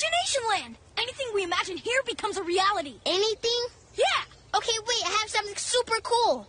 Imagination Land! Anything we imagine here becomes a reality. Anything? Yeah! Okay, wait, I have something super cool.